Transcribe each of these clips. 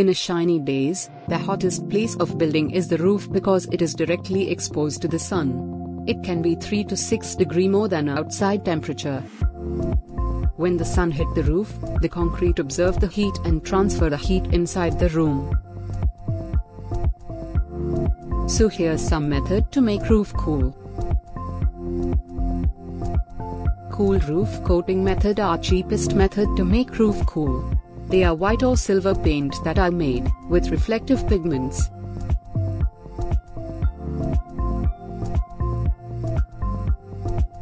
In a shiny days, the hottest place of building is the roof because it is directly exposed to the sun. It can be 3 to 6 degree more than outside temperature. When the sun hit the roof, the concrete absorb the heat and transfer the heat inside the room. So here's some method to make roof cool. Cool roof coating method are cheapest method to make roof cool. They are white or silver paint that are made with reflective pigments.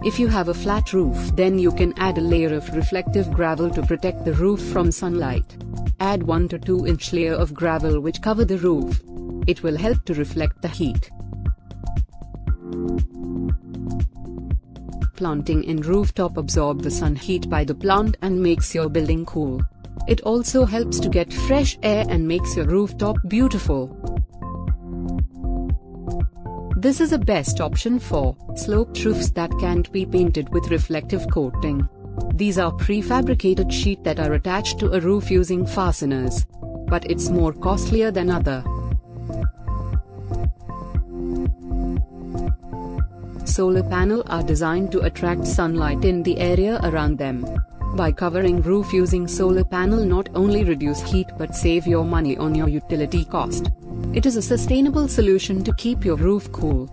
If you have a flat roof then you can add a layer of reflective gravel to protect the roof from sunlight. Add 1 to 2 inch layer of gravel which cover the roof. It will help to reflect the heat. Planting in rooftop absorb the sun heat by the plant and makes your building cool. It also helps to get fresh air and makes your rooftop beautiful. This is a best option for sloped roofs that can't be painted with reflective coating. These are prefabricated sheet that are attached to a roof using fasteners. But it's more costlier than other. Solar panel are designed to attract sunlight in the area around them. By covering roof using solar panel not only reduce heat but save your money on your utility cost. It is a sustainable solution to keep your roof cool.